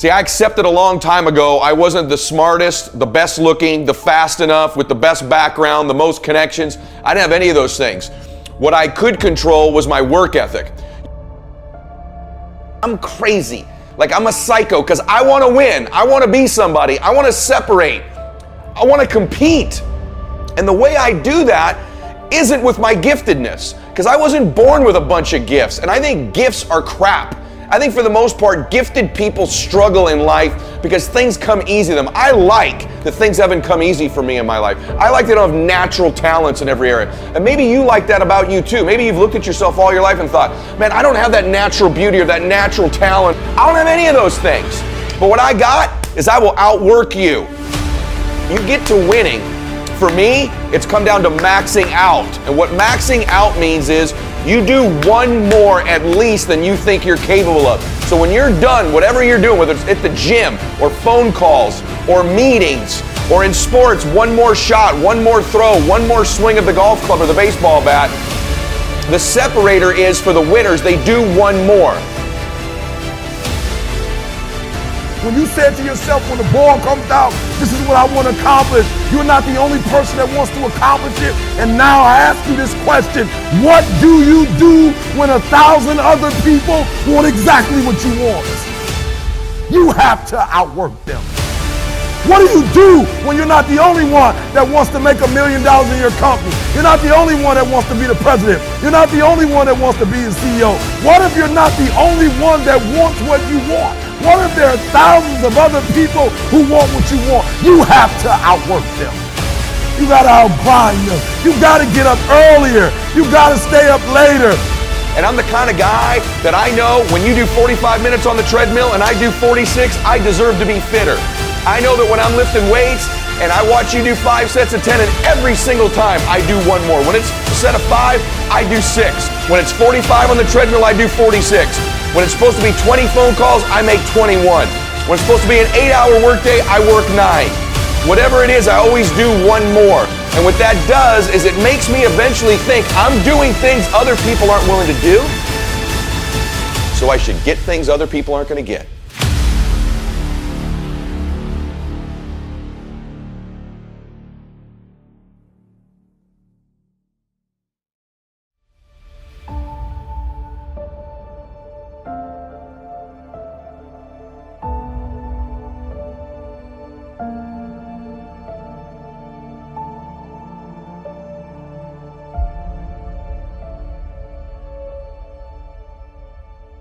See, I accepted a long time ago I wasn't the smartest, the best looking, the fast enough, with the best background, the most connections. I didn't have any of those things. What I could control was my work ethic. I'm crazy. Like I'm a psycho because I want to win. I want to be somebody. I want to separate. I want to compete. And the way I do that isn't with my giftedness because I wasn't born with a bunch of gifts. And I think gifts are crap. I think for the most part, gifted people struggle in life because things come easy to them. I like that things haven't come easy for me in my life. I like that I don't have natural talents in every area. And maybe you like that about you too. Maybe you've looked at yourself all your life and thought, man, I don't have that natural beauty or that natural talent. I don't have any of those things. But what I got is I will outwork you. You get to winning for me, it's come down to maxing out. And what maxing out means is you do one more at least than you think you're capable of. So when you're done, whatever you're doing, whether it's at the gym or phone calls or meetings or in sports, one more shot, one more throw, one more swing of the golf club or the baseball bat, the separator is for the winners, they do one more. When you said to yourself, when the ball comes out, this is what I want to accomplish, you're not the only person that wants to accomplish it. And now I ask you this question What do you do when a thousand other people want exactly what you want? You have to outwork them. What do you do when you're not the only one that wants to make a million dollars in your company? You're not the only one that wants to be the president. You're not the only one that wants to be the CEO. What if you're not the only one that wants what you want? What if there are thousands of other people who want what you want? You have to outwork them. You got to outgrind them. You got to get up earlier. You got to stay up later. And I'm the kind of guy that I know when you do 45 minutes on the treadmill and I do 46, I deserve to be fitter. I know that when I'm lifting weights and I watch you do five sets of 10 and every single time I do one more. When it's a set of five, I do six. When it's 45 on the treadmill, I do 46. When it's supposed to be 20 phone calls, I make 21. When it's supposed to be an eight hour workday, I work nine. Whatever it is, I always do one more. And what that does is it makes me eventually think I'm doing things other people aren't willing to do. So I should get things other people aren't going to get.